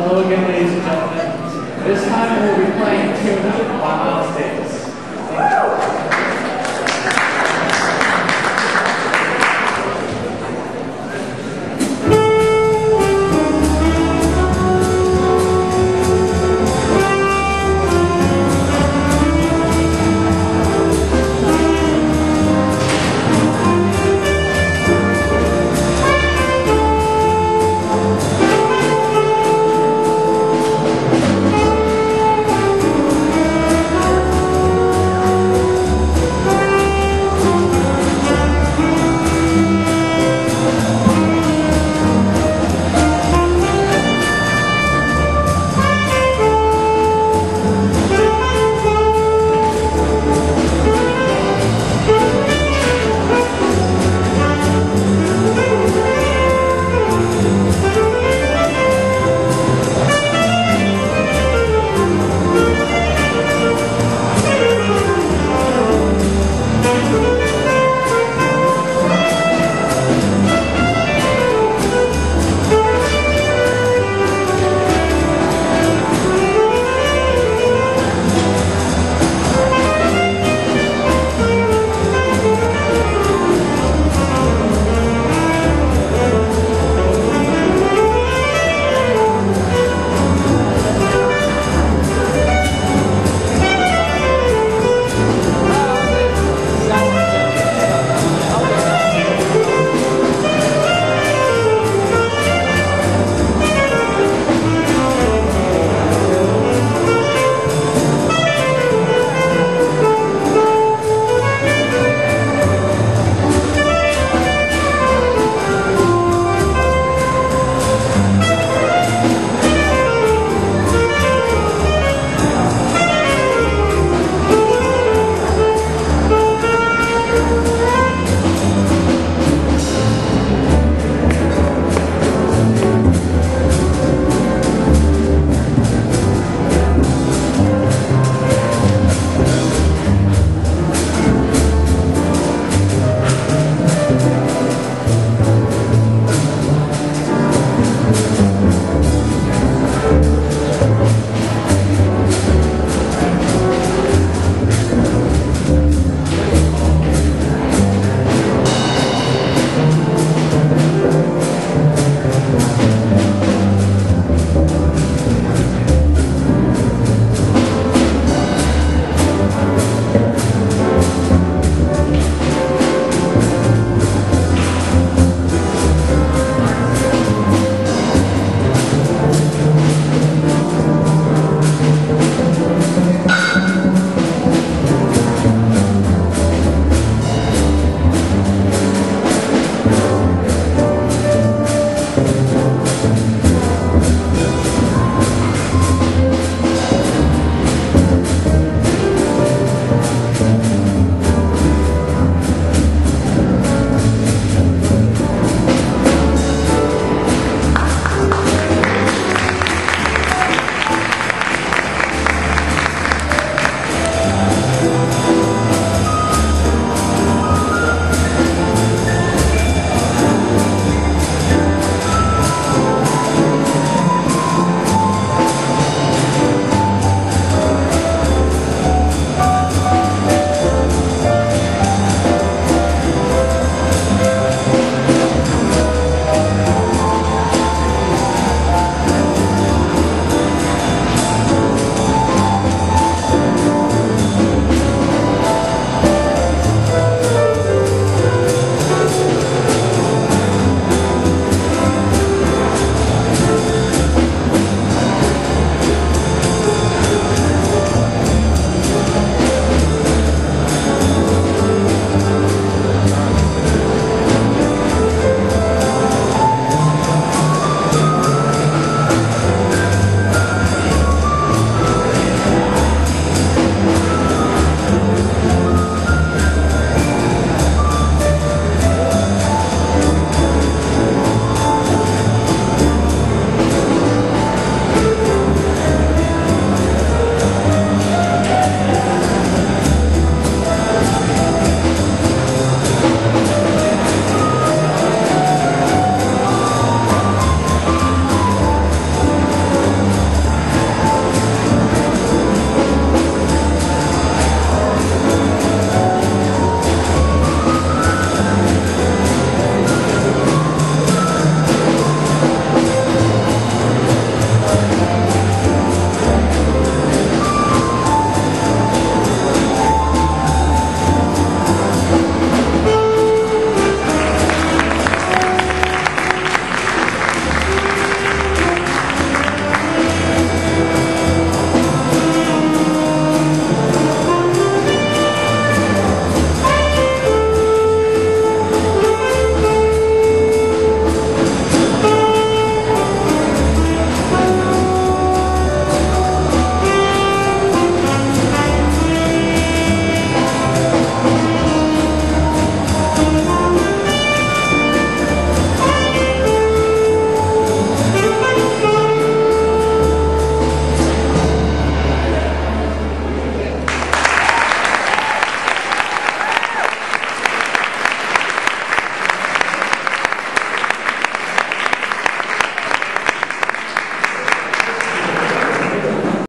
Hello again, ladies and gentlemen. This time we'll be playing Up by Miles Davis.